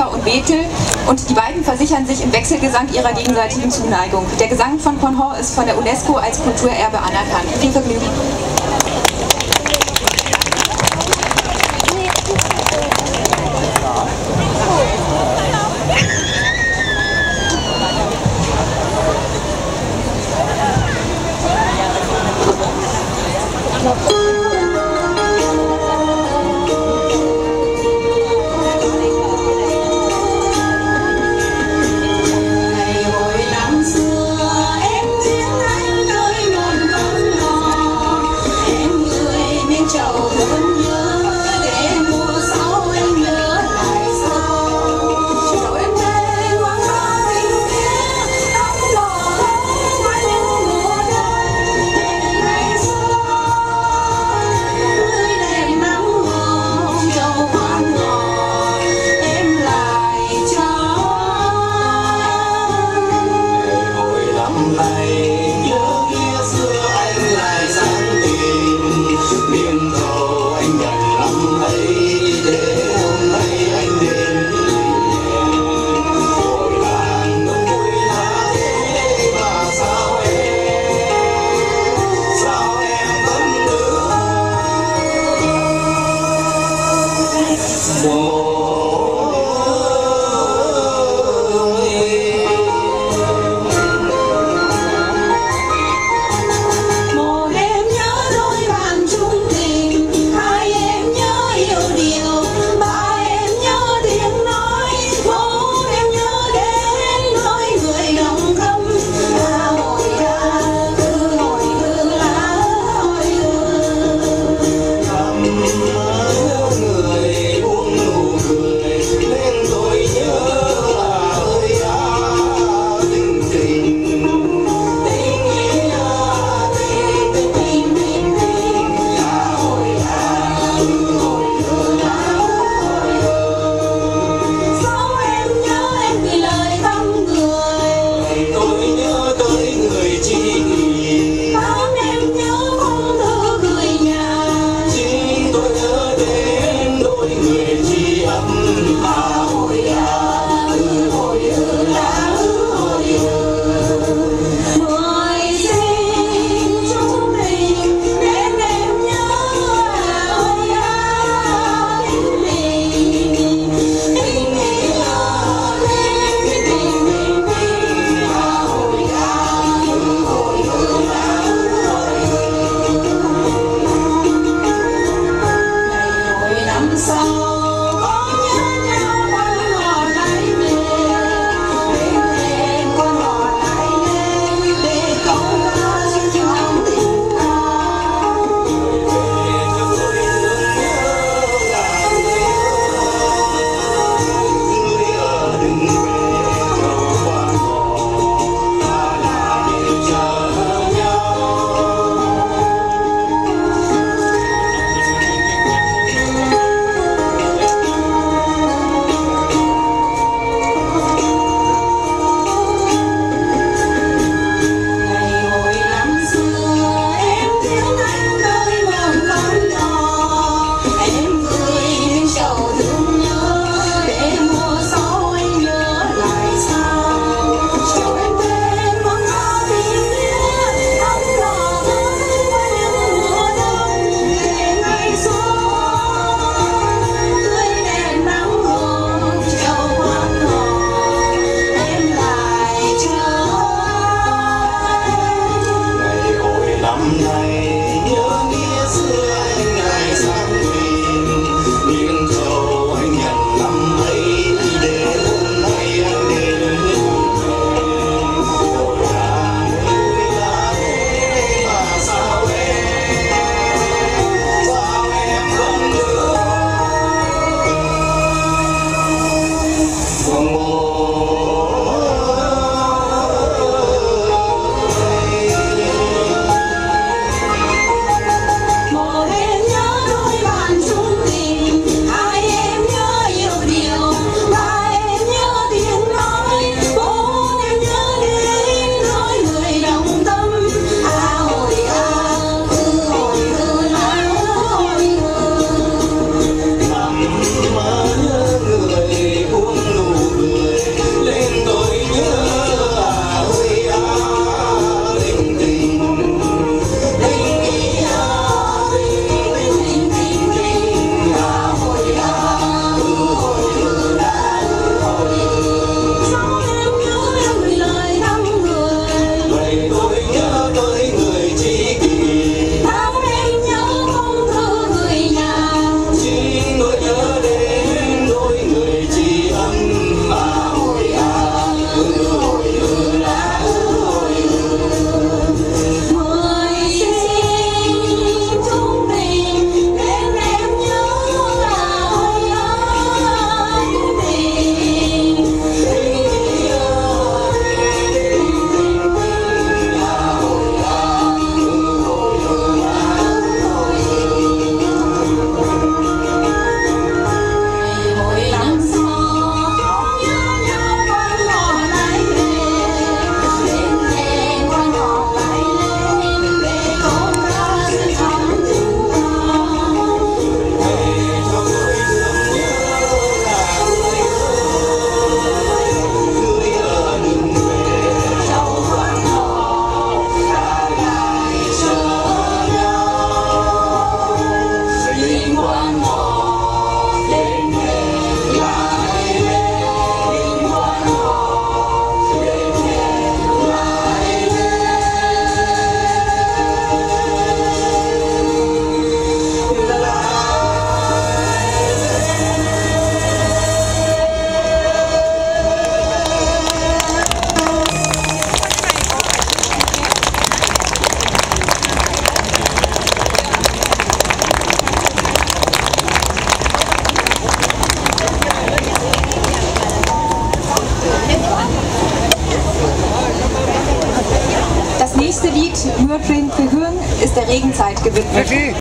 und Bethel und die beiden versichern sich im Wechselgesang ihrer gegenseitigen Zuneigung. Der Gesang von Conhor ist von der UNESCO als Kulturerbe anerkannt. Viel Vergnügen. Jesus. Mürtrin Behürn, ist der Regenzeit gewidmet.